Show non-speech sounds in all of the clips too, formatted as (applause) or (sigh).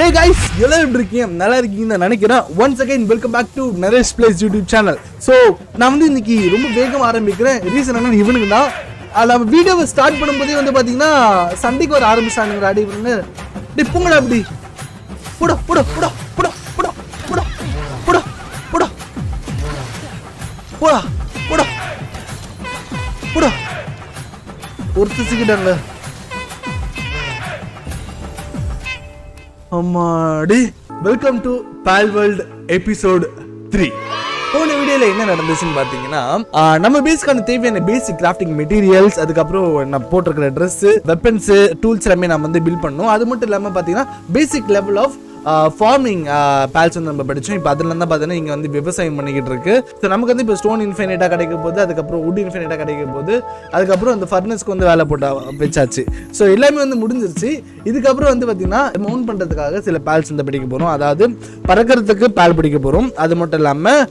Hey guys எல்லாரும் எப்படி இருக்கீங்க? நல்லா இருக்கீங்கன்னு நான் நினைக்கிறேன். Once again welcome back to Naresh plays YouTube channel so நான் வந்து இன்னைக்கு ரொம்ப வேகமாக ஆரம்பிக்கிறேன். ரீசன் என்ன இவனுக்கு தான். நம்ம வீடியோவை ஸ்டார்ட் பண்ணும்போதே வந்து பார்த்தீங்கன்னா சண்டைக்கு வர ஆரம்பிச்சானுங்க அடி பண்ணு டே பூங்கடா அப்படி. புடா புடா புடா புடா புடா புடா புடா புடா. புடா புடா. புடா. ஒருத்தர் சிக்கிட்டாங்க அம்மாடி. Welcome to Palworld episode three போன வீடியோல என்ன நடந்துச்சுன்னு பார்த்தீங்கன்னா நம்ம பேஸ்க்கான தேவையான பேசிக் கிராஃப்டிங் மெட்டீரியல்ஸ் அதுக்கப்புறம் நான் போட்டிருக்கிற ட்ரெஸ் வெப்பன்ஸ் டூல்ஸ் எல்லாமே நம்ம வந்து பில்ட் பண்ணோம் அது மட்டும் இல்லாமல் பார்த்தீங்கன்னா basic level of farming pals வந்து நம்ம படித்தோம் இப்போ அதில் தான் பார்த்தீங்கன்னா இங்கே வந்து விவசாயம் பண்ணிக்கிட்டு இருக்கு. ஸோ நமக்கு வந்து இப்போ ஸ்டோன் இன்ஃபைனைட்டாக கிடைக்க போது அதுக்கப்புறம் உட் இன்ஃபைனைட்டாக கிடைக்க போது அதுக்கப்புறம் அந்த ஃபர்னஸ்க்கு வந்து வேலை போட்டா வச்சாச்சு. ஸோ எல்லாமே வந்து முடிஞ்சிருச்சு. இதுக்கப்புறம் வந்து பார்த்தீங்கன்னா மவுண்ட் பண்ணுறதுக்காக சில பேல்ஸ் வந்து பிடிக்க போகிறோம் அதாவது பறக்கிறதுக்கு பேல் பிடிக்க போகிறோம் அது மட்டும் இல்லாமல்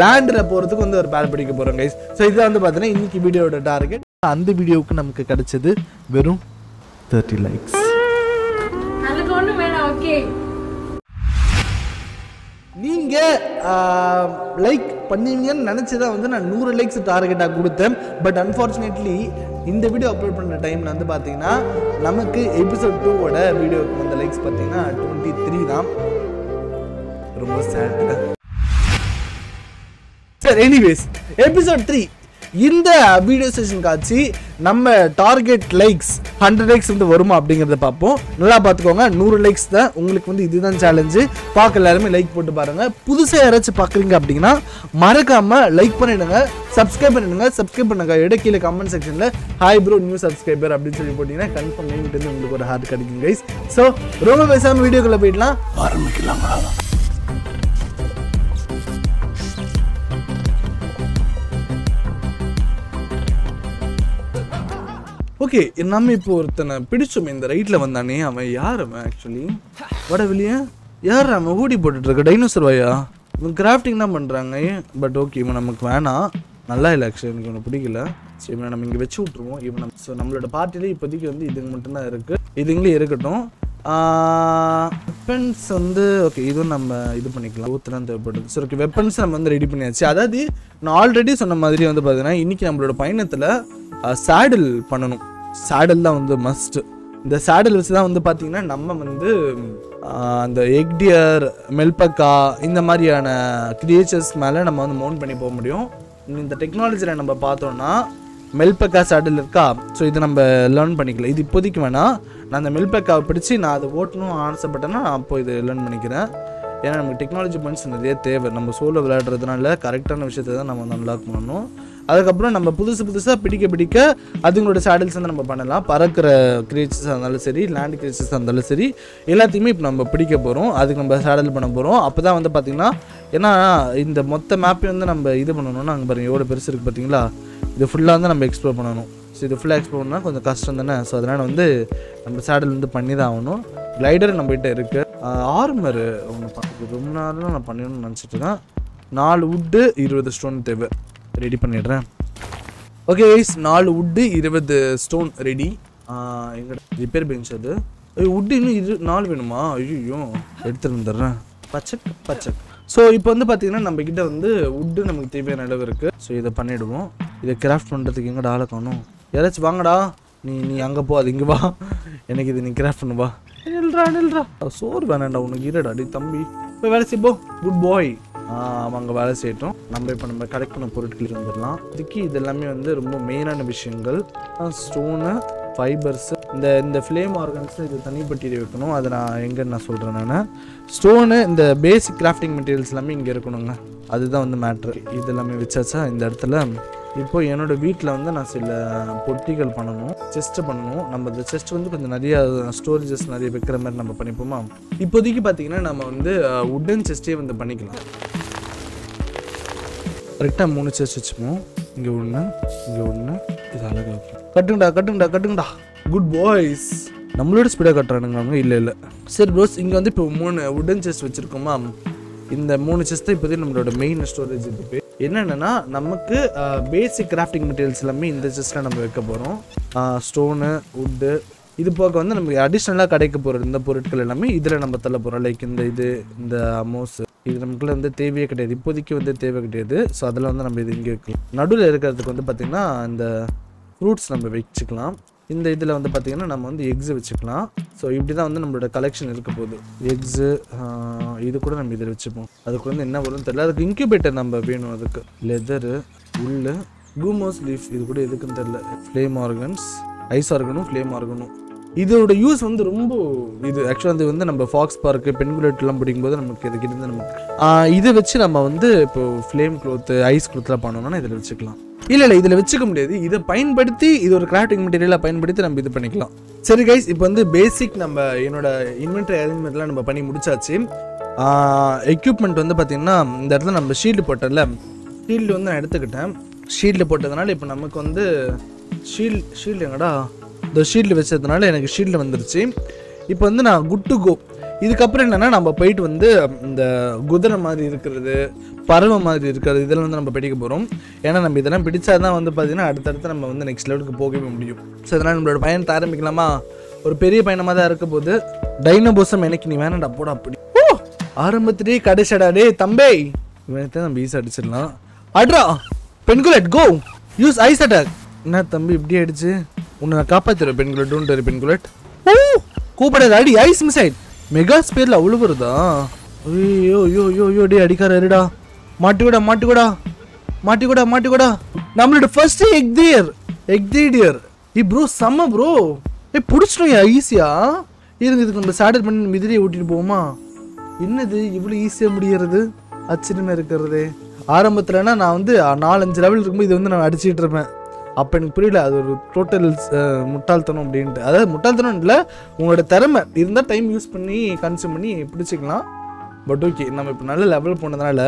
லேண்டில் போகிறதுக்கு வந்து ஒரு பேல் பிடிக்க போகிறோம் கைஸ் ஸோ இதை வந்து பார்த்தீங்கன்னா இன்றைக்கி வீடியோட டார்கெட் அந்த வீடியோவுக்கு நமக்கு கிடைச்சது வெறும் தேர்ட்டி லைக்ஸ் அதுக்கு ஒன்றும் வேணாம் ஓகே நீங்கள் லைக் பண்ணுவீங்கன்னு நினைச்சதான் வந்து நான் நூறு லைக்ஸ் டார்கெட்டாக கொடுத்தேன். பட் அன்ஃபார்ச்சுனேட்லி இந்த வீடியோ அப்லோட் பண்ணுற டைமில் வந்து பார்த்தீங்கன்னா நமக்கு எபிசோட் டூவோட வீடியோக்கு வந்த லைக்ஸ் பார்த்தீங்கன்னா டுவெண்ட்டி த்ரீ தான். ரொம்ப சேட் சரி எனிவேஸ் எபிசோட் த்ரீ இந்த வீடியோ செஷன் காட்சி நம்ம டார்கெட் லைக்ஸ் ஹண்ட்ரட் லைக்ஸ் வந்து வருமா அப்படிங்கிறத பார்ப்போம். நல்லா பார்த்துக்கோங்க. நூறு லைக்ஸ் தான் உங்களுக்கு வந்து இதுதான் சேலஞ்சு பார்க்க எல்லாருமே லைக் போட்டு பாருங்க. புதுசாக யாராச்சும் பார்க்குறீங்க அப்படின்னா மறக்காம லைக் பண்ணிடுங்க. சப்ஸ்கிரைப் பண்ணிடுங்க. சப்ஸ்கிரைப் பண்ணுங்க. இட கமெண்ட் செக்ஷனில் ஹாய் ப்ரோ நியூ சப்ஸ்கிரைபர் அப்படின்னு சொல்லி போட்டிங்கன்னா கன்ஃபார்ம் வந்து உங்களுக்கு ஒரு ஹார்ட் கிடைக்கும் கைஸ் ஸோ ரொம்ப பேசாமல் வீடியோக்குள்ளே போயிடலாம். ஆரம்பிக்கலாம் ஓகே நம்ம இப்போ ஒருத்தனை பிடிச்சோம் இந்த ரைட்டில் வந்தானே அவன் யார் அவன் ஆக்சுவலி வட யார் அவன் ஊடி போட்டுட்டு இருக்க? டைனோசர் வாயா? இவன் கிராஃப்டிங் தான் பண்ணுறாங்க பட் ஓகே இவன் நமக்கு வேணாம். நல்லா இல்லை ஆக்சுவலி எனக்கு இவனை பிடிக்கல. ஸோ இவனை நம்ம இங்கே வச்சு விட்ருவோம் இவன் நம்ம ஸோ நம்மளோட பார்ட்டிலே இப்போதைக்கு வந்து இதுங்க மட்டும்தான் இருக்குது இதுங்களே இருக்கட்டும். வெப்பன்ஸ் வந்து ஓகே இதுவும் நம்ம இது பண்ணிக்கலாம். ஊத்துலாம் தேவைப்படுது. சரி ஓகே வெப்பன்ஸ் நம்ம வந்து ரெடி பண்ணியாச்சு. அதாவது நான் ஆல்ரெடி சொன்ன மாதிரி வந்து பார்த்தீங்கன்னா இன்றைக்கி நம்மளோட பயணத்தில் சேடில் பண்ணணும். சேடில் தான் வந்து மஸ்ட்டு இந்த சேடல் வச்சு தான் வந்து பார்த்தீங்கன்னா நம்ம வந்து அந்த எக்டியர் மெல்பக்கா இந்த மாதிரியான கிரியேச்சர்ஸ் மேலே நம்ம வந்து மவுண்ட் பண்ணி போக முடியும். இந்த டெக்னாலஜியில் நம்ம பார்த்தோம்னா மெல்பக்கா சேடில் இருக்கா? ஸோ இதை நம்ம லேர்ன் பண்ணிக்கலாம். இது இப்போதைக்கு வேணால் நான் அந்த மெல்பக்காவை பிடிச்சி நான் அதை ஓட்டணும் ஆசைப்பட்டேன்னா நான் அப்போ இதை லேர்ன் பண்ணிக்கிறேன். ஏன்னா நமக்கு டெக்னாலஜி பாயிண்ட்ஸ் நிறைய தேவை. நம்ம சோலோ விளையாடுறதுனால கரெக்டான விஷயத்தை தான் நம்ம வந்து அன்லாக் பண்ணணும். அதுக்கப்புறம் நம்ம புதுசு புதுசாக பிடிக்க பிடிக்க அதுங்களோட சேடல்ஸ் வந்து நம்ம பண்ணலாம். பறக்கிற கிரியேச்சர்ஸாக இருந்தாலும் சரி லேண்ட் கிரியேச்சர்ஸாக இருந்தாலும் சரி எல்லாத்தையுமே இப்போ நம்ம பிடிக்க போகிறோம் அதுக்கு நம்ம சேடல் பண்ண போகிறோம் அப்போ தான் வந்து பார்த்திங்கன்னா ஏன்னா இந்த மொத்த மேப்பையும் வந்து நம்ம இது பண்ணணும்னா அங்கே பாருங்க எவ்வளோ பெருசு இருக்குது பார்த்தீங்களா இது ஃபுல்லாக வந்து நம்ம எக்ஸ்ப்ளோர் பண்ணணும். ஸோ இது ஃபுல்லாக எக்ஸ்ப்ளோர் பண்ணால் கொஞ்சம் கஷ்டம் தானே? ஸோ அதனால் வந்து நம்ம சேடல் வந்து பண்ணி தான் ஆகணும். கிளைடர் நம்மகிட்ட இருக்குது ஆர்மர் ஒன்று பார்த்து ரொம்ப நேரம் நான் பண்ணணும்னு நினச்சிட்டு தான் நாலு உட்டு இருபது ஸ்டோன் தேவை. ரெடி பண்ணிடுறேன். ஓகே கைஸ் நாலு வுட்டு இருபது ஸ்டோன் ரெடி எங்கட ரிப்பேர் பெஞ்ச் அது. வுட்டு இன்னும் இரு நாலு வேணுமா? ஐயோ எடுத்துட்டு வந்துடுறேன். பச்சக் பச்சக். ஸோ இப்போ வந்து பார்த்தீங்கன்னா நம்ம கிட்ட வந்து உட்டு நமக்கு தேவையான அளவு இருக்குது ஸோ இதை பண்ணிவிடுவோம் இதை கிராஃப்ட் பண்ணுறதுக்கு எங்கடா ஆளை காணும்? யாராச்சும் வாங்கடா. நீ நீ அங்கே போ அது இங்கே வா. எனக்கு இது நீ கிராஃப்ட் பண்ணுவா நில்றா நில்றா. சோறு வேணாண்டா உனக்கு இருடா அடி தம்பி. போய் வேலை செய்ப்போ குட் பாய் அவங்க வேலை செய்யட்டும். நம்ம இப்போ நம்ம கலெக்ட் பண்ண பொருட்களுக்கு வந்துடலாம். இதுக்கு இது எல்லாமே வந்து ரொம்ப மெயினான விஷயங்கள். ஸ்டோனு ஃபைபர்ஸு இந்த இந்த ஃப்ளேம் ஆர்கன்ஸ் இது தனிப்பட்டியல் வைக்கணும். அதை நான் எங்கேன்னு நான் சொல்கிறேன் நான்? ஸ்டோனு இந்த பேசிக் கிராஃப்டிங் மெட்டீரியல்ஸ் எல்லாமே இங்கே இருக்கணுங்க. அதுதான் வந்து மேட்ரு இது எல்லாமே வச்சாச்சா? இந்த இடத்துல இப்போ என்னோட வீட்டில் வந்து நான் சில பொட்டிகள் பண்ணணும் செஸ்ட்டு பண்ணணும். நம்ம இந்த செஸ்ட் வந்து கொஞ்சம் நிறையா ஸ்டோரேஜஸ் நிறைய வைக்கிற மாதிரி நம்ம பண்ணிப்போமா? இப்போதைக்கு பார்த்தீங்கன்னா நம்ம வந்து உட்டன் செஸ்ட்டே வந்து பண்ணிக்கலாம். கரெக்டாக மூணு செஸ்ட் வச்சுப்போம். இங்கே ஒன்று இங்கே ஒன்று இது அழகாக இருக்கும் கட்டுங்கடா கட்டுங்கடா கட்டுங்கடா. குட் பாய்ஸ் நம்மளோட ஸ்பீடாக கட்டுறானுங்க அவங்க இல்லை இல்லை. சரி ப்ரோஸ் இங்கே வந்து இப்போ மூணு உடன் செஸ்ட் வச்சுருக்கோமா இந்த மூணு செஸ்ட் தான் இப்போதைக்கு நம்மளோட மெயின் ஸ்டோரேஜ் இதுக்கு என்னென்னா நமக்கு பேசிக் கிராஃப்டிங் மெட்டீரியல்ஸ் எல்லாமே இந்த செஸ்ட்டில் நம்ம வைக்க போகிறோம் ஸ்டோனு வுட்டு இது போக வந்து நமக்கு அடிஷ்னலாக கிடைக்க போகிற இந்த பொருட்கள் எல்லாமே இதில் நம்ம தள்ள போகிறோம் லைக் இந்த இது இந்த அமோஸ் இது நமக்குள்ள வந்து தேவையே கிடையாது. இப்போதைக்கு வந்து தேவை கிடையாது. ஸோ அதில் வந்து நம்ம இது இங்கே வைக்கலாம். நடுவில் இருக்கிறதுக்கு வந்து பார்த்திங்கன்னா இந்த ஃப்ரூட்ஸ் நம்ம வச்சுக்கலாம். இந்த இதில் வந்து பார்த்திங்கன்னா நம்ம வந்து எக்ஸு வச்சுக்கலாம். ஸோ இப்படி தான் வந்து நம்மளோட கலெக்ஷன் இருக்க போகுது. எக்ஸு இது கூட நம்ம இதில் வச்சுப்போம். அதுக்கு வந்து என்ன வரும்னு தெரியல. அதுக்கு இன்க்யூபேட்டர் நம்ம வேணும் அதுக்கு. லெதரு உள்ளு கூமோஸ் லீஃப் இது கூட எதுக்குன்னு தெரில ஃப்ளேம் ஆர்கன்ஸ் ஐஸ் ஆர்கனும் ஃப்ளேம் ஆர்கனும் இதோட யூஸ் வந்து ரொம்ப இது. ஆக்சுவலாக அது வந்து நம்ம ஃபாக்ஸ் பார்க்கு பென்குலேட்லாம் பிடிக்கும்போது நமக்கு இது கிட்ட நமக்கு இதை வச்சு நம்ம வந்து இப்போ ஃப்ளேம் க்ளோத்து ஐஸ் க்ளோத்லாம் பண்ணோம்னா இதில் வச்சுக்கலாம். இல்லை இல்லை இதில் வச்சுக்க முடியாது. இதை பயன்படுத்தி இது ஒரு கிராஃப்டிங் மெட்டீரியலாக பயன்படுத்தி நம்ம இது பண்ணிக்கலாம். சரி கைஸ் இப்போ வந்து பேசிக் நம்ம என்னோட இன்வென்ட்ரி அரேஞ்ச்மெண்ட்லாம் நம்ம பண்ணி முடிச்சாச்சு. எக்யூப்மெண்ட் வந்து பார்த்திங்கன்னா இந்த இடத்துல நம்ம ஷீல்டு போட்டதில்ல ஷீல்டு வந்து நான் எடுத்துக்கிட்டேன். ஷீல்டு போட்டதுனால இப்போ நமக்கு வந்து ஷீல்டு ஷீல்டு எங்கடா? இந்த ஷீல்டு வச்சதுனால எனக்கு ஷீல்டு வந்துருச்சு. இப்போ வந்து நான் குட் டு கோ இதுக்கப்புறம் என்னென்னா நம்ம போயிட்டு வந்து இந்த குதிரை மாதிரி இருக்கிறது பறவை மாதிரி இருக்கிறது இதெல்லாம் வந்து நம்ம பிடிக்க போகிறோம் ஏன்னா நம்ம இதெல்லாம் பிடிச்சா தான் வந்து பார்த்திங்கன்னா அடுத்தடுத்து நம்ம வந்து நெக்ஸ்ட் லெவலுக்கு போகவே முடியும். ஸோ அதனால் நம்மளோட பயணத்தை ஆரம்பிக்கலாமா? ஒரு பெரிய பயணமாக தான் இருக்க போது டைனோபோசம் எனக்கு நீ வேணாடா போடா அப்படி. ஓ ஆரம்பத்திலேயே கடைசடா டே தம்பே. இவனத்தை நம்ம ஈஸி அடிச்சிடலாம். அட்ரா பெண்குலட் கோ யூஸ் ஐஸ் அட்டாக் என்ன தம்பி இப்படி ஆயிடுச்சு உன்னை நான் காப்பாத்திடுவேன் பெண்குலட் டோன்ட் வரி பெண்குலட் ஓ! கூப்பிடாது அடி ஐஸ் மிசைட் மெகா ஸ்பேர்ல அவ்வளவு வருதா ஐயோ ஐயோ ஐயோ ஐயோ டே அடிக்கார இருடா. மாட்டிக்கூடா மாட்டிக்கூடா. மாட்டிக்கூடா மாட்டிக்கூடா. நம்மளோட first Eikthyrdeer Eikthyrdeer ஏ ப்ரோ செம்ம ப்ரோ ஏ பிடிச்சிடும் ஈஸியா இருங்க இதுக்கு நம்ம சேடல் பண்ணி இதிலேயே ஓட்டிட்டு போவோமா? என்னது இவ்வளோ ஈஸியாக முடியறது? ஆச்சரியமா இருக்கிறது. ஆரம்பத்துலனா நான் வந்து நாலஞ்சு லெவல் இருக்கும்போது இது வந்து நான் அடிச்சிட்டு இருப்பேன். அப்போ எனக்கு புரியல அது ஒரு டோட்டல் முட்டாள்தனம் அப்படின்ட்டு. அதாவது முட்டாள்தனம் இல்லை உங்களோட திறமை இருந்தால் டைம் யூஸ் பண்ணி கன்சியூம் பண்ணி பிடிச்சிக்கலாம். பட் ஓகே நம்ம இப்போ நல்ல லெவல் போனதுனால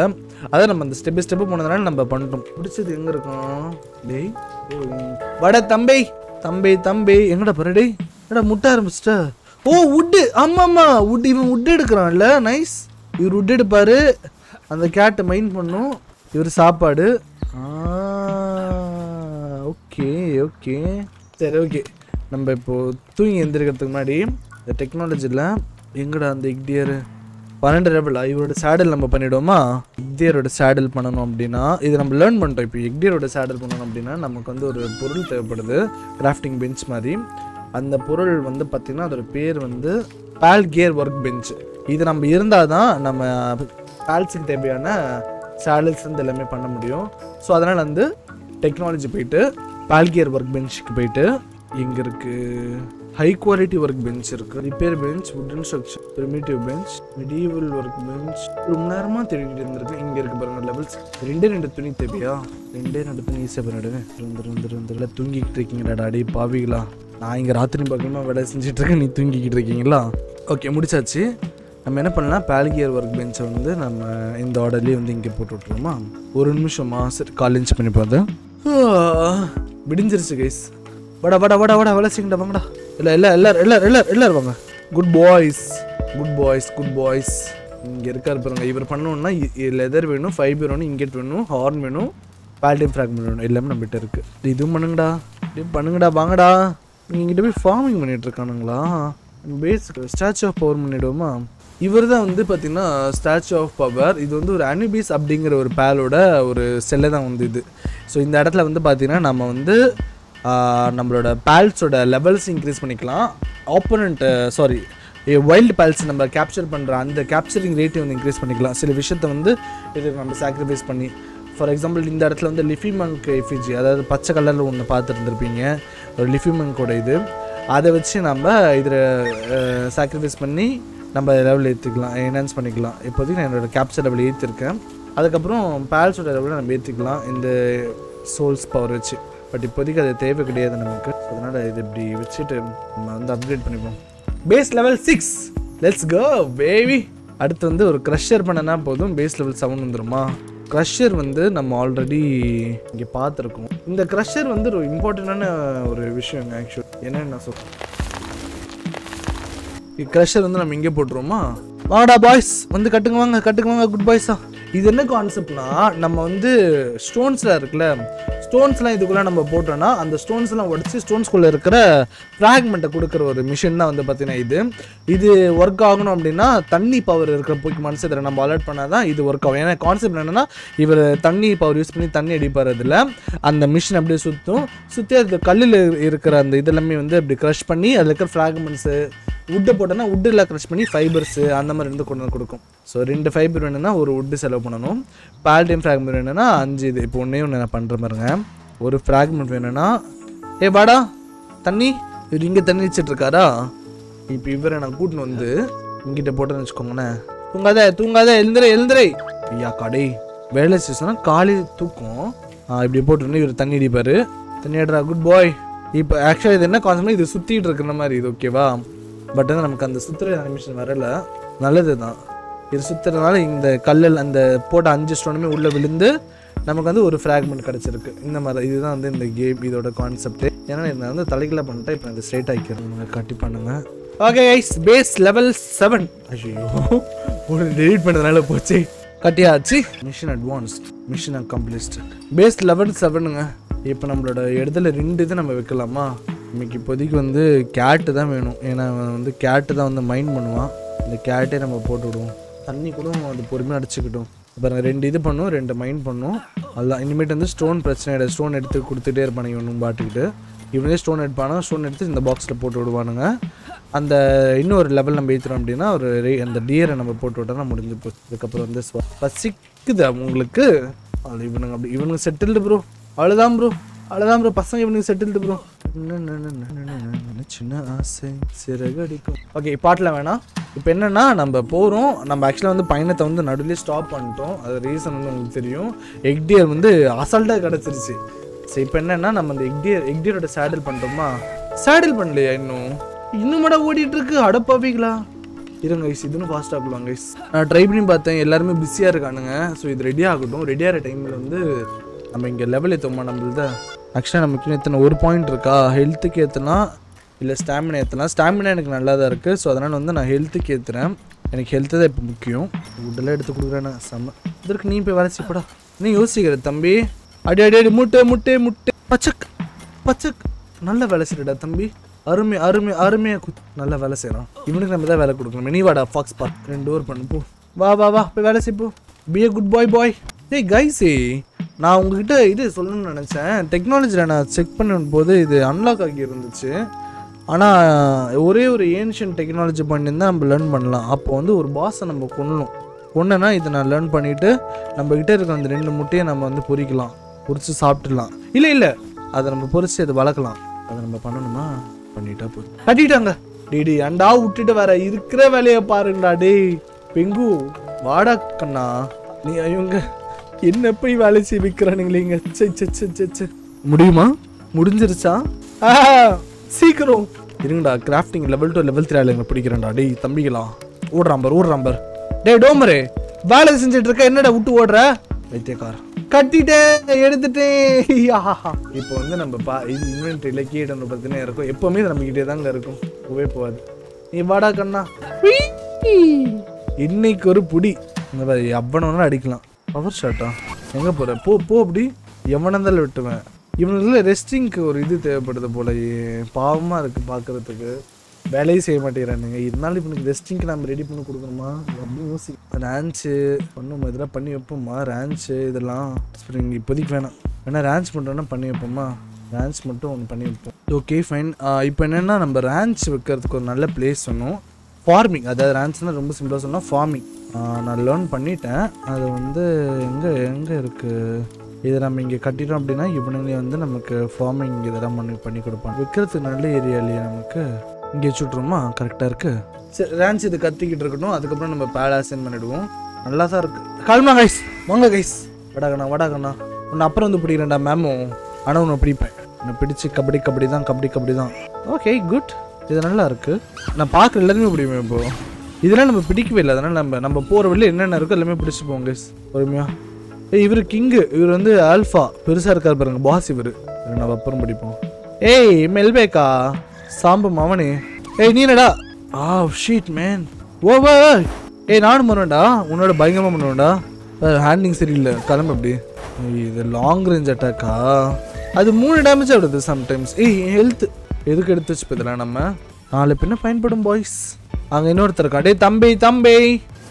அதான் நம்ம அந்த ஸ்டெப் பை ஸ்டெப்பு போனதுனால நம்ம பண்ணிட்டோம். பிடிச்சது எங்கே இருக்கும்? டேய் வட தம்பி தம்பி தம்பி. எங்கடா போற டேய்? என்னடா முட்ட ஆரம்பிச்சிட்டா? ஓ உட்டு ஆமாம்மா உட் இவன் உட் எடுக்கிறான்ல. நைஸ் இவர் உட் எடுப்பார். அந்த கேட்டை மைண்ட் பண்ணும். இவர் சாப்பாடு. ஆ. ஓகே சரி ஓகே நம்ம இப்போ தூங்கி எந்திரிக்கிறதுக்கு முன்னாடி இந்த டெக்னாலஜியில் எங்கடா அந்த இக்டியர் பன்னெண்டு லெவலா இவரோட சேடல் நம்ம பண்ணிவிடுவோமா இக்டியரோட சேடல் பண்ணணும் அப்படின்னா இது நம்ம லேர்ன் பண்ணிட்டோம். இப்போ இக்டியரோட சேடல் பண்ணணும் அப்படின்னா நமக்கு வந்து ஒரு பொருள் தேவைப்படுது. கிராஃப்டிங் பெஞ்ச் மாதிரி. அந்த பொருள் வந்து பார்த்திங்கன்னா அதோட பேர் வந்து பால் கியர் ஒர்க் பெஞ்ச் இது நம்ம இருந்தால் தான் நம்ம பால்ஸுக்கு தேவையான சேடல்ஸ் வந்து எல்லாமே பண்ண முடியும். ஸோ அதனால் வந்து டெக்னாலஜி போயிட்டு பால்கியர் ஒர்க் பெஞ்சுக்கு போயிட்டு இங்கே இருக்கு ஹை குவாலிட்டி ஒர்க் பெஞ்ச் இருக்கு. Repair bench wooden structure primitive bench medieval workbench ரொம்ப நேரமாக தேடிட்டு இருந்திருக்கு இங்கே இருக்கு பாருங்க லெவல்ஸ் ரெண்டே ரெண்டு துணி தேவையா? ரெண்டே ரெண்டு துணி ஈஸியாக பண்ணிடுவேன் இருந்து இருந்து இருந்து தூங்கிக்கிட்டு இருக்கீங்களா அடி பாவிகளா? நான் இங்கே ராத்திரி பக்கமாக வேலை செஞ்சுட்டு இருக்கேன் நீ தூங்கிக்கிட்டு இருக்கீங்களா? ஓகே முடிச்சாச்சு. நம்ம என்ன பண்ணலாம்? பேல்கியர் ஒர்க் பெஞ்சை வந்து நம்ம இந்த ஆர்டர்லேயே வந்து இங்கே போட்டு விட்ருவோமா ஒரு நிமிஷமா சரி காலேஜ் பண்ணி பார்த்தேன் விடிஞ்சிருச்சு கைஸ் வட வட வட வட வேலை வாங்கடா. இல்லை இல்லை எல்லாரும் எல்லாரும் எல்லாரும் எல்லாரும் வாங்க. Good boys good boys good boys இங்கே இருக்காரு பாருங்க. இவர் பண்ணணுன்னா லெதர் வேணும் ஃபைபர் வேணும் இங்கெட் வேணும் ஹார்ன் வேணும் பால்டைம் ஃப்ராக்மெண்ட் வேணும். எல்லாமே நம்மகிட்ட இருக்குது இதுவும் பண்ணுங்கடா. இது பண்ணுங்கடா வாங்கடா. நீங்கள் இங்கிட்ட போய் ஃபார்மிங் பண்ணிகிட்டு இருக்கானுங்களா? பேஸ் ஸ்டாச்சு ஆஃப் பவர் பண்ணிவிடுவோமா இவர் தான் வந்து பார்த்திங்கன்னா ஸ்டாச்சு ஆஃப் பவர் இது வந்து ஒரு அனிபீஸ் அப்படிங்கிற ஒரு பேலோட ஒரு செல்லை தான் வந்து இது. ஸோ இந்த இடத்துல வந்து பார்த்தீங்கன்னா நம்ம வந்து நம்மளோட பேல்ஸோட லெவல்ஸ் இன்க்ரீஸ் பண்ணிக்கலாம். ஆப்போனண்ட்டு சாரி வைல்டு பேல்ஸ் நம்ம கேப்சர் பண்ணுற அந்த கேப்சரிங் ரேட்டை வந்து இன்க்ரீஸ் பண்ணிக்கலாம். சில விஷயத்தை வந்து இது நம்ம சாக்ரிஃபைஸ் பண்ணி. ஃபார் எக்ஸாம்பிள் இந்த இடத்துல வந்து லிஃபி மங்க் எஃபிஜி அதாவது பச்சை கலரில் ஒன்று பார்த்துருந்துருப்பீங்க. ஒரு லிஃபி மங்கோட இது. அதை வச்சு நம்ம இதில் சாக்ரிஃபைஸ் பண்ணி நம்ம லெவல் ஏற்றிக்கலாம் என்ஹான்ஸ் பண்ணிக்கலாம். இப்போதைக்கு நான் என்னோட கேப்சர் லெவல் ஏற்றிருக்கேன் அதுக்கப்புறம் பேல்ஸோட லெவலில் நம்ம ஏற்றிக்கலாம் இந்த சோல்ஸ் பவர் வச்சு. பட் இப்போதைக்கு அது தேவை கிடையாது நமக்கு. அதனால் இது இப்படி வச்சுட்டு நம்ம வந்து அப்கிரேட் பண்ணிப்போம். Base level six let's go baby அடுத்து வந்து ஒரு க்ரஷர் பண்ணனா போதும் பேஸ் லெவல் செவன் வந்துருமா? க்ரஷர் வந்து நம்ம ஆல்ரெடி இங்கே பார்த்துருக்கோம். இந்த க்ரஷர் வந்து ஒரு இம்பார்ட்டண்ட்டான ஒரு விஷயங்க ஆக்சுவல் என்னென்னு நான் சொல்கிறேன் க்ரஷர் வந்து நம்ம இங்கே போட்டுருவோமா? வாடா பாய்ஸ் வந்து கட்டுங்க வாங்க கட்டுங்க வாங்க குட் பாய்ஸா இது என்ன கான்செப்ட்னா நம்ம வந்து ஸ்டோன்ஸில் இருக்குல்ல ஸ்டோன்ஸ்லாம் இதுக்குள்ளே நம்ம போட்டோம்னா அந்த ஸ்டோன்ஸ்லாம் உடச்சி ஸ்டோன்ஸ்குள்ளே இருக்கிற ஃப்ராக்மெண்ட்டை கொடுக்குற ஒரு மிஷின் தான் வந்து பார்த்தீங்கன்னா இது. இது ஒர்க் ஆகணும் அப்படின்னா தண்ணி பவர் இருக்கிற போக்கிமான்ஸ் இதில் நம்ம அலர்ட் பண்ணால் தான் இது ஒர்க் ஆகும். ஏன்னா கான்செப்ட் என்னென்னா இவர் தண்ணி பவர் யூஸ் பண்ணி தண்ணி அடிப்பார் அதில் அந்த மிஷின் அப்படியே சுற்றும் சுற்றி அது கல்லில் இருக்கிற அந்த இதெல்லாமே வந்து அப்படி க்ரஷ் பண்ணி அதில் இருக்கிற ஃப்ராக்மெண்ட்ஸு உட்டை போட்டோன்னா உட்டில் க்ரஷ் பண்ணி ஃபைபர்ஸு அந்த மாதிரி இருந்து கொண்டு வந்து கொடுக்கும். ஸோ ரெண்டு ஃபைபர் வேணும்னா ஒரு வுட்டு செலவு பண்ணணும். பால்டைம் ஃப்ராக்மெண்ட் வேணும்னா அஞ்சு இது. இப்போ ஒன்றே ஒன்று நான் பண்ணுற மாதிரிங்க ஒரு ஃப்ராக்மெண்ட் வேணும்னா ஏ வாடா தண்ணி. இவர் இங்கே தண்ணி வச்சிட்ருக்காரா இப்போ இவரை நான் கூட்டின்னு வந்து இங்கிட்ட போட்டேன்னு வச்சுக்கோங்களேன். தூங்காத தூங்காத எழுந்துரை எழுந்துரை. ஐயா கடை. வேலை சீசனா காலி தூக்கம். இப்படி போட்டுருந்தேன் இவர் தண்ணி அடிப்பார். தண்ணி அடிறா குட் பாய் இப்போ ஆக்சுவலாக இது என்ன கான்செப்ட் இது சுற்றிட்டு இருக்கிற மாதிரி இது ஓகேவா பட் ஆனால் நமக்கு அந்த சுற்றுற அனிமேஷன் வரல. நல்லது தான் இது சுற்றுறதுனால இந்த கல்லில் அந்த போட்ட அஞ்சு ஸ்டோனுமே உள்ளே விழுந்து நமக்கு வந்து ஒரு ஃப்ராக்மெண்ட் கிடச்சிருக்கு. இந்த மாதிரி இதுதான் வந்து இந்த கேம் இதோட கான்செப்ட் ஏன்னா நான் வந்து தலைகளை பண்ணிட்டேன் இப்போ இந்த ஸ்ட்ரைட் ஆக்கிடுறேன். கட்டி பண்ணுங்க. Okay ice base level seven ஐயோ ஒரு டெலிட் பண்ணதுனால போச்சு. கட்டியாச்சு. Machine advanced machine accomplished base level செவனுங்க இப்போ நம்மளோட இடத்துல ரெண்டு இது நம்ம வைக்கலாமா? இன்னைக்கு இப்போதைக்கு வந்து கேட்டு தான் வேணும். ஏன்னா அவன் வந்து கேட்டு தான் வந்து மைண்ட் பண்ணுவான். இந்த கேட்டே நம்ம போட்டு விடுவோம். தண்ணி கூட அது பொறுமையாக அடிச்சுக்கிட்டோம். பாருங்க ரெண்டு இது பண்ணும் ரெண்டு மைண்ட் பண்ணும். அதுதான். இனிமேட்டு வந்து ஸ்டோன் பிரச்சனை கிடையாது. ஸ்டோன் எடுத்து கொடுத்துட்டே இருப்பானு இவனும் பாட்டுக்கிட்டு. இவனே ஸ்டோன் எடுப்பானா? ஸ்டோன் எடுத்து இந்த பாக்ஸில் போட்டு விடுவானுங்க. அந்த இன்னொரு லெவல் நம்ம ஏற்றுறோம் அப்படின்னா ஒரு அந்த டியரை நம்ம போட்டு விட்டோம்னா முடிஞ்சு போச்சு. அதுக்கப்புறம் வந்து பசிக்குது உங்களுக்கு அது இவனுங்க அப்படி இவனுங்க செட்டில்டு ப்ரோ அவ்வளோதான் ப்ரோ அவ்வளோதான் ப்ரோ பசங்க இவனுக்கு செட்டில்டு ப்ரோ சின்ன ஆசை சிறகடிக்கும் ஓகே பாட்டில் வேணாம் இப்போ என்னன்னா நம்ம போகிறோம் நம்ம ஆக்சுவலாக வந்து பயணத்தை வந்து நடுவில் ஸ்டாப் பண்ணிட்டோம் அது ரீசன் வந்து உங்களுக்கு தெரியும் எக்டியர் வந்து அசால்ட்டாக கிடச்சிருச்சு சரி இப்போ என்னென்னா நம்ம அந்த எக்டியர் எக்டியரோட சேடில் பண்ணுறோமா சேடில் பண்ணலையா இன்னும் இன்னும் மட ஓடிட்டு இருக்கு அடப்பாவீங்களா இருங்க கைஸ் இதுன்னு ஃபாஸ்ட்டாக போகலாம் கைஸ் நான் ட்ரை பண்ணி பார்த்தேன் எல்லாருமே பிஸியாக இருக்கானுங்க ஸோ இது ரெடி ஆகட்டும் ரெடியாகிற டைமில் வந்து நம்ம இங்கே லெவல் ஏற்றோமா நம்மள்தான் ஆக்சுவலாக நமக்கு எத்தனை ஒரு பாயிண்ட் இருக்கா? ஹெல்த்துக்கு ஏற்றலாம் இல்லை ஸ்டாமினா ஏற்றலாம் ஸ்டாமினா எனக்கு நல்லா தான் இருக்குது ஸோ அதனால் வந்து நான் ஹெல்த்துக்கு ஏற்றுறேன் எனக்கு ஹெல்த்து தான் இப்போ முக்கியம். ஃபுட்டெல்லாம் எடுத்து கொடுக்குறேன் செம்ம இதற்கு நீ போய் வரைச்சிப்படா நீ யோசிக்கிற தம்பி. அடி அடி அடி முட்டை முட்டை முட்டை. பச்சக் பச்சக். நல்ல வேலை செய்யடா தம்பி. அருமை அருமை அருமையா குத் நல்லா வேலை செய்கிறான் இவனுக்கு நம்ம தான் வேலை கொடுக்கணும். நீ வாடா ஃபாக்ஸ் பார்க் ரெண்டு ஓவர் பண்ணு போ. வா வா வா போய் வேலை செய் போ. பி ஏ குட் பாய் பாய் ஏய் கைஸே நான் உங்ககிட்ட இது சொல்லணும்னு நினச்சேன். டெக்னாலஜியில் நான் செக் பண்ணும்போது இது அன்லாக் ஆகி இருந்துச்சு ஆனால் ஒரே ஒரு ஏன்ஷியன் டெக்னாலஜி பண்ணியிருந்தா நம்ம லேர்ன் பண்ணலாம். அப்போ வந்து ஒரு பாஸை நம்ம கொள்ளணும் கொண்டனா இதை நான் லேர்ன் பண்ணிவிட்டு நம்மக்கிட்ட இருக்கிற அந்த ரெண்டு முட்டையை நம்ம வந்து பொரிக்கலாம் பொறிச்சு சாப்பிட்டுலாம் இல்லை இல்லை. அதை நம்ம பொறிச்சு அதை வளர்க்கலாம். அதை நம்ம பண்ணணுமா? பண்ணிட்டா போதும். கட்டிட்டாங்க. டிடி அண்டா விட்டுட்டு வர? இருக்கிற வேலையை பாருங்கடா டேய். பெங்கு வாடா கண்ணா. நீ இவங்க என்ன போய் வேலை செய்ய வைக்கிறானுங்களேங்க முடியுமா? முடிஞ்சிருச்சா? சீக்கிரம். இருங்கடா crafting level two level three ஆளுங்க பிடிக்கிறேன்டா. டேய் தம்பிகளா ஓடுறான் பார் ஓடுறான் பார். டேய் டோமரே வேலை செஞ்சுட்டு இருக்க என்னடா விட்டு ஓடுற? வைத்தியக்கார கட்டிட்டேன் எடுத்துட்டேன். (laughs) இப்போ வந்து நம்ம பா இது இன்வென்ட்ரியில் கீழே பார்த்தீங்கன்னா இருக்கும் எப்போவுமே இது நம்ம கிட்டே தாங்க இருக்கும். போவே போகாது. நீ வாடா கண்ணா. இன்னைக்கு ஒரு புடி. இந்த மாதிரி அடிக்கலாம். பவர் ஷாட்டா எங்கே போகிற போ போ அப்படி. எவனந்தால் விட்டுவேன். இவனுக்குள்ள ரெஸ்டிங்க்கு ஒரு இது தேவைப்படுது போல பாவமாக இருக்குது பார்க்குறதுக்கு வேலையே செய்ய மாட்டேங்கிறானுங்க. இருந்தாலும் இவனுக்கு ரெஸ்டிங்க்கு நம்ம ரெடி பண்ணி கொடுக்கணுமா? அப்படின்னு யோசி ரேன்ச்சு பண்ணுமா இதெல்லாம் பண்ணி வைப்போம்மா ரேன்ச்சு இதெல்லாம் ஸ்ப்ரிங் இப்போதைக்கு வேணாம். வேணா ரேன்ச் பண்ணுறோன்னா பண்ணி வைப்போமா? ரேன்ச் மட்டும் ஒன்று பண்ணி வைப்போம். ஓகே ஃபைன் இப்போ என்னென்னா நம்ம ரேன்ச் வைக்கிறதுக்கு ஒரு நல்ல பிளேஸ் வேணும் ஃபார்மிங் அதாவது ரேன்ச்னால் ரொம்ப சிம்பிளாக சொன்னால் ஃபார்மிங் நான் லேர்ன் பண்ணிட்டேன். அது வந்து எங்கே எங்கே இருக்குது இதை நம்ம இங்கே கட்டிட்டோம் அப்படின்னா இவனுங்களே வந்து நமக்கு ஃபார்மிங் இதெல்லாம் பண்ணி பண்ணி கொடுப்பாங்க. விற்கிறதுக்கு நல்ல ஏரியா இல்லையா நமக்கு? இங்கே வச்சுட்ருமா கரெக்டாக இருக்குது சரி ரேன்ச் இது கத்திக்கிட்டு இருக்கட்டும் அதுக்கப்புறம் நம்ம பேடாசன் பண்ணிடுவோம். நல்லா தான் இருக்குது கால்மா கைஸ் வாங்க கைஸ் வடாகண்ணா வடாகண்ணா உன்னை அப்புறம் வந்து பிடிக்கிறேன்டா மேமும் ஆனால் உன்னை பிடிப்பேன். உன்னை பிடிச்சி கபடி கபடி தான் கபடி கபடி தான். ஓகே குட் இது நல்லா இருக்குது நான் பார்க்குற எல்லாருமே பிடிப்பேன் இப்போது இதெல்லாம் நம்ம பிடிக்கவே இல்லை. அதனால் நம்ம நம்ம போகிற வழியில் என்னென்ன இருக்கோ எல்லாமே பிடிச்சி போங்க கைஸ் பொறுமையாக ஏய் இவர் கிங்கு. இவர் வந்து ஆல்ஃபா பெருசாக இருக்கார் பாருங்க. பாஸ் இவர். நம்ம அப்புறம் பிடிப்போம். ஏய் மெல்பேக்கா. சாம்பு மவனே. ஏய் நீனடா ஆ ஷீட் மேன் ஓ வா ஏய் நானும் பண்ணுவேன்டா. உன்னோட பயங்கரமாக பண்ணுவேன்டா. ஹேண்டிங் சரியில்லை. கிளம்பு அப்படி இது லாங் ரேஞ்ச் அட்டாக்கா அது மூணு டேமேஜ் ஆகிடுது சம்டைம்ஸ் ஏய் ஹெல்த் எதுக்கு எடுத்து வச்சு போதில்ல நம்ம? நாலு பின்ன பயன்படும் பாய்ஸ் அங்கே இன்னொருத்தர் இருக்கா டேய் தம்பி தம்பி.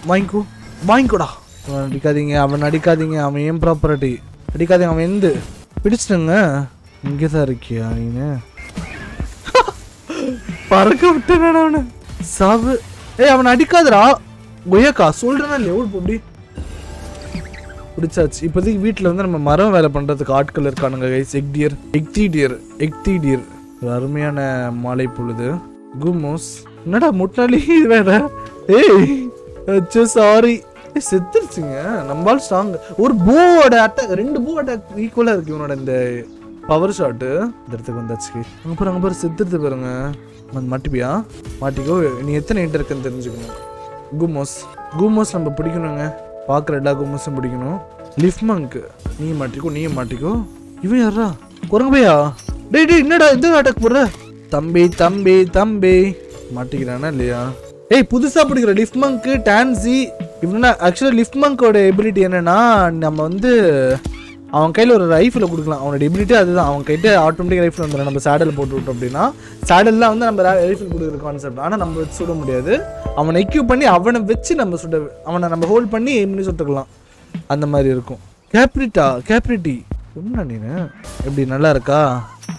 வாங்கிக்கோ. வாங்கிக்கோடா. அவன் அடிக்காதீங்க அவன் அடிக்காதீங்க அவன் ஏன் ப்ராப்பர்ட்டி அடிக்காதீங்க அவன் எந்து? பிடிச்சிட்டுங்க இங்கே தான் இருக்கியா நீனு? பறக்க விட்டேன் அவனை. சாவு. ஏய் அவனை அடிக்காதடா. கொய்யாக்கா சொல்றேன்னா இல்லையா ஓடு போ அப்படி பிடிச்சாச்சு. இப்போதைக்கு வீட்டில் வந்து நம்ம மரம் வேலை பண்ணுறதுக்கு ஆட்கள் இருக்கானுங்க guys Eikthyrdeer Eikthyrdeer Eikthyrdeer ஒரு அருமையான மாலை பொழுது. குமோஸ் என்னடா முட்டாளி இது வேற? ஏய் அச்சோ சாரி செத்துருச்சுங்க. நம்மால் ஸ்ட்ராங் ஒரு பூவோட அட்டாக் ரெண்டு பூ அட்டாக் ஈக்குவலாக இருக்கு இவனோட இந்த பவர் ஷாட்டு இந்த இடத்துக்கு வந்தாச்சு. அங்கே பாரு அங்கே பாரு செத்துருது பாருங்க. மாட்டிப்பியா? மாட்டிக்கோ. நீ எத்தனை ஹிட் இருக்குன்னு தெரிஞ்சுக்கணும். குமோஸ் குமோஸ் நம்ம பிடிக்கணுங்க. பார்க்குற எல்லா குமோஸும் பிடிக்கணும். லிஃப்மங்க் நீ மாட்டிக்கோ நீ மாட்டிக்கோ. இவன் யாரா குரங்கு பையா? டேய் டேய் என்னடா இந்த அட்டாக் போடுற? தம்பி தம்பி தம்பி. மாட்டிக்கிறானா இல்லையா? ஏய் புதுசாக பிடிக்கிற லிஃப்மங்க்கு டான்சி. இவனா ஆக்சுவலாக லிஃப்மங்கோட எபிலிட்டி என்னென்னா நம்ம வந்து அவன் கையில் ஒரு ரைஃபிளை கொடுக்கலாம். அவனோட எபிலிட்டி அதுதான். அவன் கைட்ட ஆட்டோமேட்டிக் ரைஃபிள் வந்துடும் நம்ம சேடல் போட்டு விட்டோம் அப்படின்னா சேடல்லாம் வந்து நம்ம ரைஃபிள் கொடுக்குற கான்செப்ட் ஆனால் நம்ம வச்சு சுட முடியாது. அவனை எக்யூப் பண்ணி அவனை வச்சு நம்ம சுட அவனை நம்ம ஹோல்ட் பண்ணி எய்ம் பண்ணி சுட்டுக்கலாம். அந்த மாதிரி இருக்கும். கேப்ரிட்டா கேப்ரிட்டி என்ன நீ எப்படி நல்லா இருக்கா?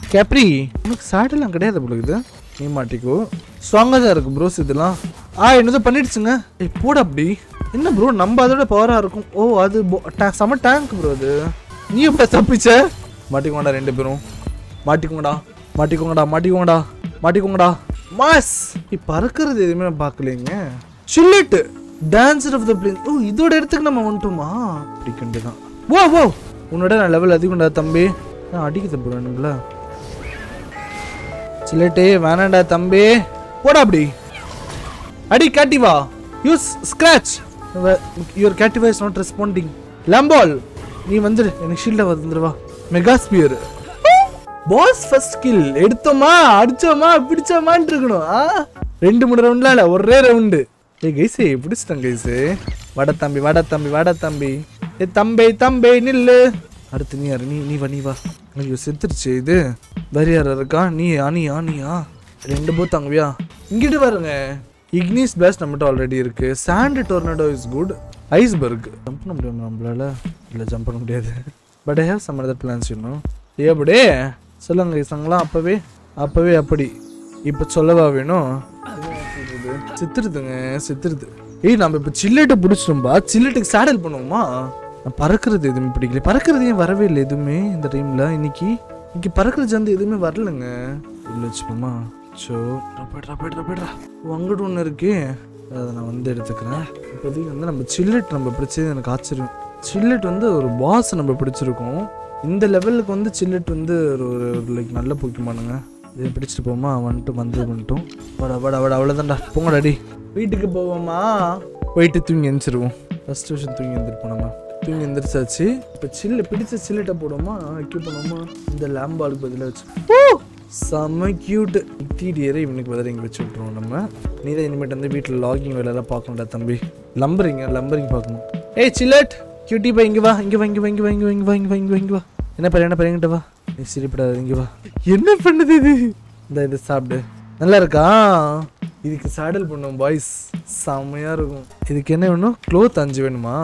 கேப்ரி உனக்கு சேடெல்லாம் கிடையாது பொழுது நீ மாட்டிக்கோ. ஸ்ட்ராங்காக தான் இருக்கு ப்ரோஸ் இதெல்லாம். ஆ என்னதோ பண்ணிடுச்சுங்க. ஏ போட அப்படி. என்ன ப்ரோ நம்ம அதோட பவராக இருக்கும். ஓ அது bo- செம டேங்க் ப்ரோ அது. நீ எப்போ தப்பிச்ச? மாட்டிக்கோங்கடா ரெண்டு பேரும். மாட்டிக்கோங்கடா. மாட்டிக்கோங்கடா மாட்டிக்கோங்கடா. மாட்டிக்கோங்கடா. மாஸ்! இப்போ பறக்கிறது எதுவுமே நான் பார்க்கலைங்க. Chillet dancer of the plain ஓ இதோட இடத்துக்கு நம்ம வந்துட்டோமா? பிடிக்க தான் ஓ ஓ உன்னோட நான் லெவல் அதிகம்டா தம்பி. நான் அடிக்க தப்பு வேணுங்களா சில்லட்டே வேணாண்டா தம்பி. போடா அப்படி. அடி Cattiva use scratch your Cattiva is not responding Lamball நீ வந்துடு எனக்கு ஷீல்டை வந்துடுவா mega spear boss first skill எடுத்தோமா அடிச்சோமா பிடிச்சோமான்னு இருக்கணும். ஆ? ரெண்டு மூணு ரவுண்ட்லாம் இல்லை ஒரே ரவுண்டு ஏய் கைஸே பிடிச்சிட்டேன் கைஸு வட தம்பி வட தம்பி வட தம்பி. ஏ தம்பி தம்பி நில்லு. அடுத்து நீ யாரு? நீ நீ வா நீ வா. ஐயோ செத்துருச்சு இது. வேற யார் இருக்கா நீ ஆனி நீயா? ரெண்டு பூத் அங்கவியா இங்கிட்டு பாருங்க. இக்னிஸ் பேஸ் நம்மகிட்ட ஆல்ரெடி இருக்கு. Sand tornado is good iceberg jump பண்ண முடியும் நம்மளால? இல்லை ஜம்ப் பண்ண முடியாது. But I have some other plans இன்னும் ஏப்படே சொல்லுங்க இசங்களாம் அப்பவே. அப்பவே அப்படி. இப்போ சொல்லவா வேணும்? சித்துருதுங்க சித்திருது. ஏய் நம்ம இப்போ சில்லட்டை பிடிச்சிட்டோம்பா. சில்லட்டுக்கு சேடல் பண்ணுவோமா? நான் பறக்கிறது எதுவுமே பிடிக்கல. பறக்கிறது ஏன் வரவே இல்லை எதுவுமே இந்த டைமில் இன்னைக்கு? இன்னைக்கு பறக்கிறது வந்து எதுவுமே வரலங்க. இல்லை வச்சுப்போமா ஸோ போய்ட்ரா போய்ட்ரா அங்கிட்டு ஒன்று இருக்கே. அதை நான் வந்து எடுத்துக்கிறேன். இப்போதைக்கு வந்து நம்ம சில்லட் நம்ம பிடிச்சது எனக்கு ஆச்சரியம். சில்லட் வந்து ஒரு பாஸ் நம்ம பிடிச்சிருக்கோம். இந்த லெவலுக்கு வந்து சில்லட் வந்து ஒரு ஒரு லைக் நல்ல போக்கிமானுங்க இதை பிடிச்சிட்டு போமா வந்துட்டு வந்து வந்துட்டோம். வட வட வட அவ்வளோதான்டா போங்கடா டி வீட்டுக்கு போவோமா? போயிட்டு தூங்கி எந்திரிச்சிருவோம். ஃபர்ஸ்ட் விஷயம் தூங்கி எந்திரிப்போம் நம்ம. தூங்கி எந்திரிச்சாச்சு. இப்போ சில்லு பிடிச்ச சில்லிட்ட போடுவோமா? வைக்க பண்ணுவோமா? இந்த லேம்பாலுக்கு பதிலாக வச்சு. ஓ! செம்ம கியூட் இன்டீரியரை இவனுக்கு பதிலாக இங்கே வச்சு விட்ருவோம் நம்ம. நீ தான் இனிமேட்டு வந்து வீட்டில் லாகிங் வேலையெல்லாம் பார்க்கணும்டா தம்பி. லம்பரிங்க லம்பரிங் பார்க்கணும். ஏய் சில்லட் கியூட்டி பா இங்கே வா இங்கே வா இங்கே வா இங்கே வா இங்கே வா இங்கே வா இங்கே வா இங்கே வா என்ன பேர் என்ன பேர் வா? நீ சிரிப்படாத இங்கே வா. என்ன பண்ணுது இது? இந்த இது சாப்பிடு. நல்லா இருக்கா? இதுக்கு சாடல் பண்ணுவோம் பாய்ஸ் செம்மையா இருக்கும். இதுக்கு என்ன வேணும்? க்ளோத் அஞ்சு வேணுமா?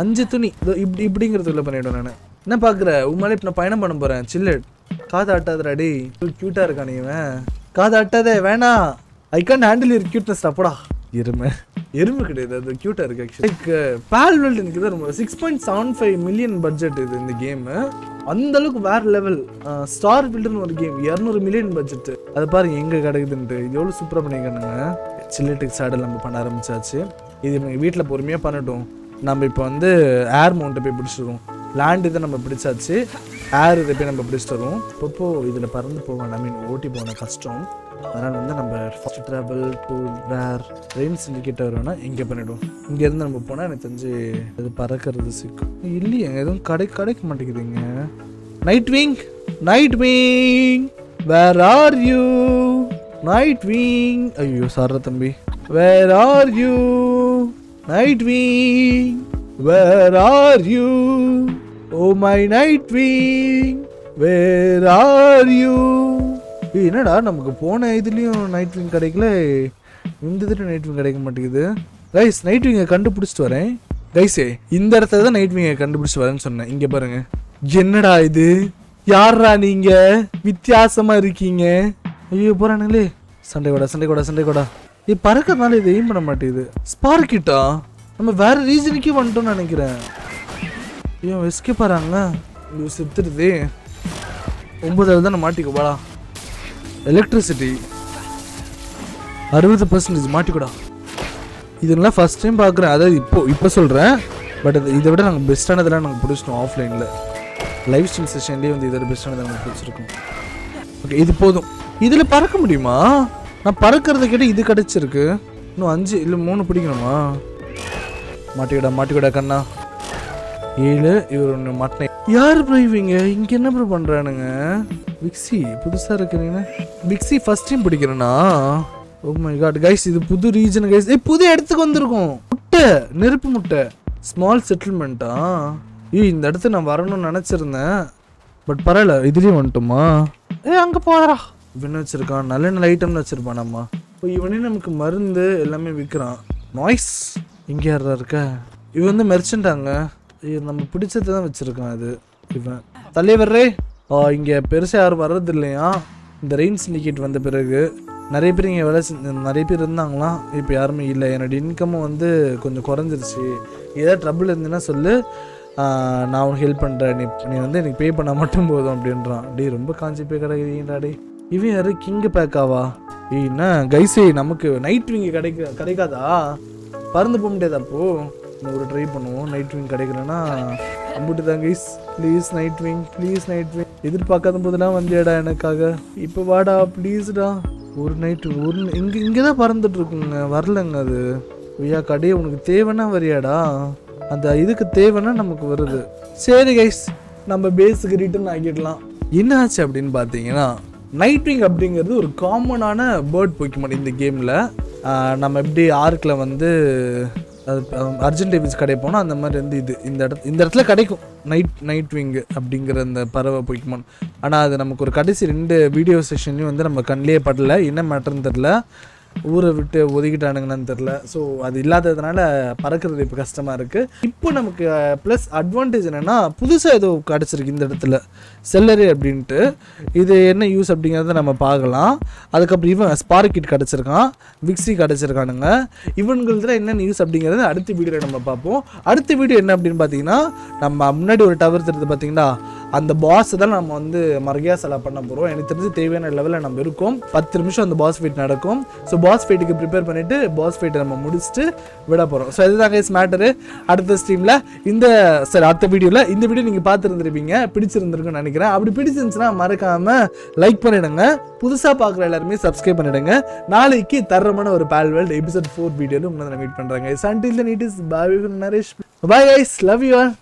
அஞ்சு துணி. இதோ இப்படி இப்படிங்கிறதுக்குள்ள பண்ணிவிடுவேன் நான். என்ன பார்க்குற உண்மையிலே இப்போ நான் பயணம் பண்ண போகிறேன் சில்லட் காது ஆட்டாதடா டேய். க்யூட்டாக இருக்கா நீ இவன். காது ஆட்டாதே வேணாம் I can't handle your cuteness அப்படா எருமை. எருமை கிடையாது. அது க்யூட்டாக இருக்கு ஆக்சுவலி பால் வேர்ல்டு எனக்கு தான் ரொம்ப six point seven five million budget இது இந்த கேமு அந்த அளவுக்கு வேற லெவல் ஸ்டார் பில்டர்னு ஒரு கேம் இரநூறு மில்லியன் பட்ஜெட் அது பாருங்க எங்க கிடைக்குதுன்ட்டு. இது எவ்வளோ சூப்பராக பண்ணியிருக்கானுங்க. சில்லட்டுக்கு சேடல் நம்ம பண்ண ஆரம்பிச்சாச்சு. இது வீட்டில் பொறுமையாக பண்ணட்டும். நம்ம இப்போ வந்து ஏர் மவுண்ட்டை போய் பிடிச்சிருவோம் லேண்ட் இதை நம்ம பிடிச்சாச்சு ஏர் இதை போய் நம்ம பிடிச்சிட்டு வருவோம். இப்போ இதில் பறந்து போவேன் ஐ மீன் ஓட்டி போன கஷ்டம். அதனால் வந்து நம்ம first travel to where Rayne Syndicate வருவோம்னா இங்கே பண்ணிவிடுவோம் இங்கேருந்து நம்ம போனால் எனக்கு தெரிஞ்சு அது பறக்கிறது சிக்கும் இல்லையே எதுவும் கடை கிடைக்க மாட்டேங்குதுங்க. Nitewing Nitewing where are you Nitewing ஐயோ சார தம்பி. Where are you Nitewing where are you oh my Nitewing where are you என்னடா நமக்கு போன இதுலேயும் நைட் விங் கிடைக்கல? இந்த இதுல நைட் விங் கிடைக்க மாட்டேங்குது. கைஸ் நைட் விங்கை கண்டுபிடிச்சிட்டு வரேன். கைஸே இந்த இடத்துல தான் நைட் விங்கை கண்டுபிடிச்சிட்டு வரேன்னு சொன்னேன். இங்கே பாருங்க. என்னடா இது? யாரா நீங்க? வித்தியாசமா இருக்கீங்க. ஐயோ போறானுங்களே. சண்டை கூட சண்டை கூட சண்டை கூட இது பறக்கிறதுனால இது எய்ம் பண்ண மாட்டேங்குது. ஸ்பார்க்கிட்டா நம்ம வேற ரீசனுக்கே வந்துட்டோம்னு நினைக்கிறேன். ஐயோ எஸ்கே பாருங்க இது செத்துடுது. ஒன்பதாவது தான் மாட்டிக்கோ வாடா. எலக்ட்ரிசிட்டி அறுபது பர்சன்டேஜ் மாட்டிக்கூடா. இதெல்லாம் ஃபஸ்ட் டைம் பார்க்குறேன். அதாவது இப்போ இப்போ சொல்கிறேன் பட் இதை விட நாங்கள் பெஸ்ட்டானதெல்லாம் நாங்கள் பிடிச்சிட்டோம் ஆஃப்லைனில் லைஃப் ஸ்டைல் செஷன்லேயே வந்து இதோட பெஸ்ட்டானதை நாங்கள் பிடிச்சிருக்கோம். ஓகே இது போதும். இதில் பறக்க முடியுமா? நான் பறக்கிறத கேட்டு இது கிடச்சிருக்கு. இன்னும் அஞ்சு இல்லை மூணு பிடிக்கணுமா? மாட்டிக்கிடா மாட்டிக்கடா கண்ணா. ஏழு இவர் ஒன்று மாட்டினேன் யார் ப்ரோ இவங்க? இங்கே என்ன ப்ரோ பண்ணுறானுங்க விக்ஸி புதுசாக இருக்கிறீங்கன்னா விக்ஸி ஃபஸ்ட் டைம் பிடிக்கிறேனா? ஓ மை காட் கைஸ் இது புது ரீஜன் கைஸ் ஏ புது இடத்துக்கு வந்திருக்கோம். முட்டை நெருப்பு முட்டை. ஸ்மால் செட்டில்மெண்ட்டா ஏய் இந்த இடத்த நான் வரணும்னு நினச்சிருந்தேன். பட் பரவாயில்ல இதுலேயும் வந்துட்டோமா? ஏ அங்கே போகிறா இவன் வச்சுருக்கான்? நல்ல நல்ல ஐட்டம்னு வச்சுருப்பான் நம்ம இப்போ இவனே நமக்கு மருந்து எல்லாமே விற்கிறான் நாய்ஸ் இங்கே யாரா இருக்க? இவன் வந்து மெர்ச்சன்ட்டாங்க நம்ம பிடிச்சது தான் வச்சுருக்கான் அது இவன். தலைவரே! ஆ இங்கே பெருசாக யாரும் வர்றது இல்லையா இந்த ரெயின் சிண்டிகேட் வந்த பிறகு நிறைய பேர் இங்கே வேலை நிறைய பேர் இருந்தாங்களாம் இப்போ யாருமே இல்லை. என்னோடய இன்கமும் வந்து கொஞ்சம் குறைஞ்சிருச்சு. ஏதாவது ட்ரபிள் இருந்துன்னா சொல்லு. நான் உனக்கு ஹெல்ப் பண்ணுறேன் நீ நீ வந்து எனக்கு பே பண்ணால் மட்டும் போதும் அப்படின்றான். டேய் ரொம்ப காஞ்சி போய் கிடைக்கிறீங்கடா டே இவன் யாரு? கிங்கு பேக்காவா ஏய் என்ன? கைஸே நமக்கு நைட் விங்கு கிடைக்க கிடைக்காதா? பறந்து போக முடியாது அப்போ இன்னும் ஒரு ட்ரை பண்ணுவோம். நைட் விங் கிடைக்கலன்னா அம்புட்டு தான் guys please Nitewing please Nitewing எதிர்பார்க்காத போதெல்லாம் வந்தியாடா எனக்காக. இப்போ வாடா ப்ளீஸ்டா ஒரு நைட்டு ஒரு இங்கே இங்கே தான் பறந்துட்டு இருக்குங்க வரலங்க அது. ஐயா கடையே உனக்கு தேவைன்னா வரியாடா. அந்த இதுக்கு தேவைன்னா நமக்கு வருது. சரி கைஸ் நம்ம பேஸுக்கு ரிட்டர்ன் ஆகிடலாம் என்ன ஆச்சு அப்படின்னு பார்த்தீங்கன்னா நைட்விங் அப்படிங்கிறது ஒரு காமனான பேர்ட் பொக்கிமான் இந்த கேமில் நம்ம எப்படி ஆர்க்கில் வந்து அது அர்ஜென்ட் டேவிஸ் கடை போனால் அந்த மாதிரி வந்து இது. இந்த இடத்து இந்த இடத்துல கிடைக்கும். நைட் நைட் விங்கு அப்படிங்கிற அந்த பறவை பொக்கிமான் ஆனால் அது நமக்கு ஒரு கடைசி ரெண்டு வீடியோ செஷன்லையும் வந்து நம்ம கண்ணிலே படல. என்ன மேட்டர்னு தெரில ஊரை விட்டு ஒதுக்கிட்டானுங்கன்னு தெரில ஸோ அது இல்லாததுனால பறக்கிறது இப்போ கஷ்டமாக இருக்குது இப்போ நமக்கு ப்ளஸ் அட்வான்டேஜ் என்னென்னா புதுசாக ஏதோ கிடச்சிருக்கு இந்த இடத்துல. செல்லரி அப்படின்ட்டு. இது என்ன யூஸ் அப்படிங்கிறத நம்ம பார்க்கலாம். அதுக்கப்புறம் இவன் ஸ்பார்க்கிட் கிடச்சிருக்கான். விக்ஸி கிடச்சிருக்கானுங்க. இவன்களுக்கு என்னென்ன யூஸ் அப்படிங்கிறத அடுத்த வீடியோவில் நம்ம பார்ப்போம். அடுத்த வீடியோ என்ன அப்படின்னு பார்த்தீங்கன்னா நம்ம முன்னாடி ஒரு டவர் தெரிஞ்சு பார்த்தீங்கன்னா அந்த பாஸ் தான் நம்ம வந்து மர்கியா செலவு பண்ண போகிறோம் எனக்கு தெரிஞ்சு தேவையான லெவலில் நம்ம இருக்கோம். பத்து நிமிஷம் அந்த பாஸ் ஃபைட் நடக்கும். ஸோ பாஸ் ஃபைட்டுக்கு ப்ரிப்பேர் பண்ணிவிட்டு பாஸ் ஃபைட்டை நம்ம முடிச்சுட்டு விட போகிறோம் ஸோ இதுதான் கைஸ் மேட்டரு அடுத்த ஸ்ட்ரீமில் இந்த சரி அடுத்த வீடியோவில் இந்த வீடியோ நீங்கள் பார்த்துருந்துருப்பீங்க. பிடிச்சிருந்துருக்குன்னு நினைக்கிறேன். அப்படி பிடிச்சிருந்துச்சுன்னா மறக்காமல் லைக் பண்ணிடுங்க. புதுசாக பார்க்குற எல்லாருமே சப்ஸ்கிரைப் பண்ணிடுங்க. நாளைக்கு தரமான ஒரு பேல் வேல்ட் எபிசோட் ஃபோர் வீடியோவில் உங்களை நான் மீட் பண்ணுறேங்க சண்டில் need is bye Naresh bye guys love you all